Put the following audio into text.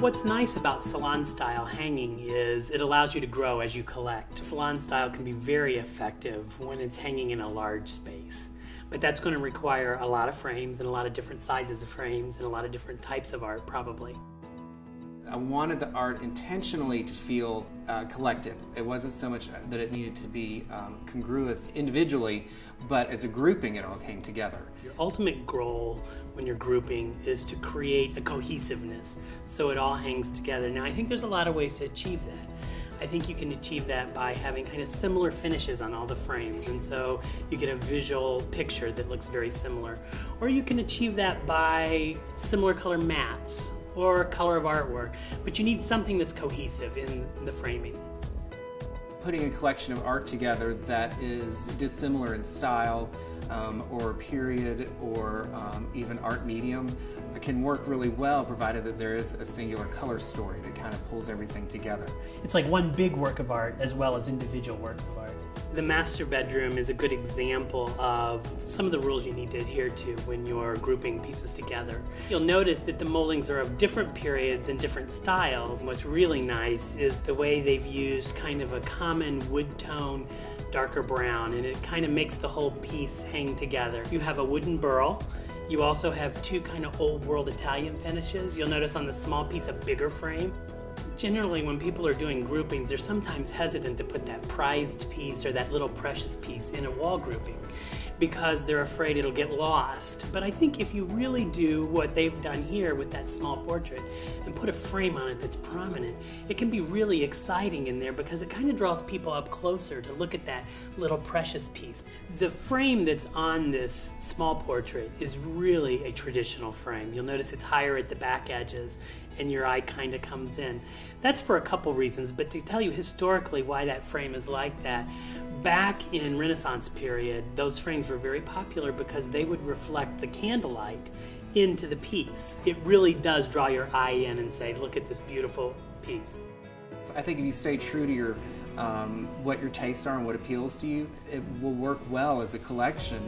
What's nice about salon style hanging is it allows you to grow as you collect. Salon style can be very effective when it's hanging in a large space, but that's going to require a lot of frames and a lot of different sizes of frames and a lot of different types of art probably. I wanted the art intentionally to feel uh, collected. It wasn't so much that it needed to be um, congruous individually, but as a grouping, it all came together. Your ultimate goal when you're grouping is to create a cohesiveness so it all hangs together. Now, I think there's a lot of ways to achieve that. I think you can achieve that by having kind of similar finishes on all the frames, and so you get a visual picture that looks very similar. Or you can achieve that by similar color mats or color of artwork, but you need something that's cohesive in the framing. Putting a collection of art together that is dissimilar in style um, or period or um, even art medium can work really well provided that there is a singular color story that kind of pulls everything together. It's like one big work of art as well as individual works of art. The master bedroom is a good example of some of the rules you need to adhere to when you're grouping pieces together. You'll notice that the moldings are of different periods and different styles. What's really nice is the way they've used kind of a common wood tone darker brown and it kind of makes the whole piece hang together. You have a wooden burl you also have two kind of old world Italian finishes. You'll notice on the small piece a bigger frame. Generally, when people are doing groupings, they're sometimes hesitant to put that prized piece or that little precious piece in a wall grouping because they're afraid it'll get lost. But I think if you really do what they've done here with that small portrait and put a frame on it that's prominent, it can be really exciting in there because it kind of draws people up closer to look at that little precious piece. The frame that's on this small portrait is really a traditional frame. You'll notice it's higher at the back edges and your eye kind of comes in. That's for a couple reasons, but to tell you historically why that frame is like that, back in Renaissance period, those frames were very popular because they would reflect the candlelight into the piece. It really does draw your eye in and say, look at this beautiful piece. I think if you stay true to your um, what your tastes are and what appeals to you, it will work well as a collection.